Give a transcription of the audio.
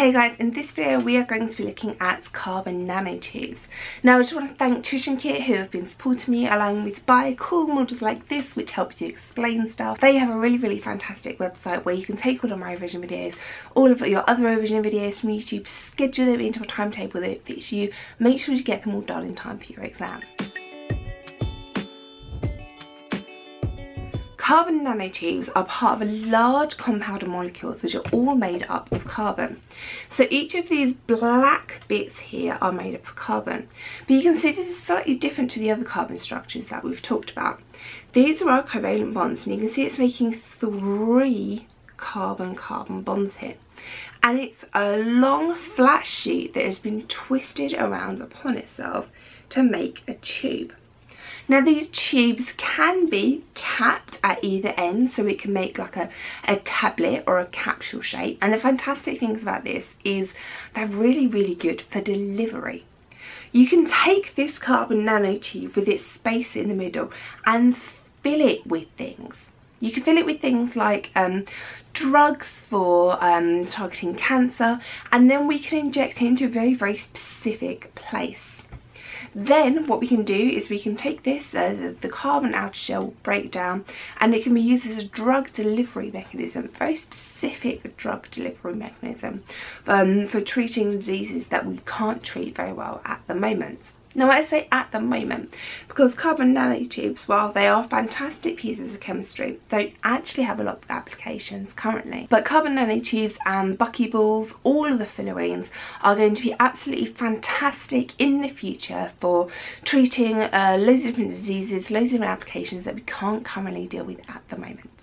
Hey guys, in this video we are going to be looking at carbon nanotubes. Now I just want to thank Tuition Kit who have been supporting me, allowing me to buy cool models like this which help you explain stuff. They have a really really fantastic website where you can take all of my revision videos, all of your other revision videos from YouTube, schedule them into a timetable that fits you, make sure you get them all done in time for your exam. Carbon nanotubes are part of a large compound of molecules which are all made up of carbon. So each of these black bits here are made up of carbon. But you can see this is slightly different to the other carbon structures that we've talked about. These are our covalent bonds and you can see it's making three carbon-carbon bonds here. And it's a long flat sheet that has been twisted around upon itself to make a tube. Now these tubes can be capped at either end so it can make like a, a tablet or a capsule shape and the fantastic things about this is they're really really good for delivery. You can take this carbon nanotube with its space in the middle and fill it with things. You can fill it with things like um, drugs for um, targeting cancer and then we can inject it into a very very specific place. Then what we can do is we can take this, uh, the carbon outer shell breakdown, and it can be used as a drug delivery mechanism, very specific drug delivery mechanism um, for treating diseases that we can't treat very well at the moment. Now I say at the moment because carbon nanotubes, while they are fantastic pieces of chemistry, don't actually have a lot of applications currently. But carbon nanotubes and buckyballs, all of the fullerenes are going to be absolutely fantastic in the future for treating uh, loads of different diseases, loads of different applications that we can't currently deal with at the moment.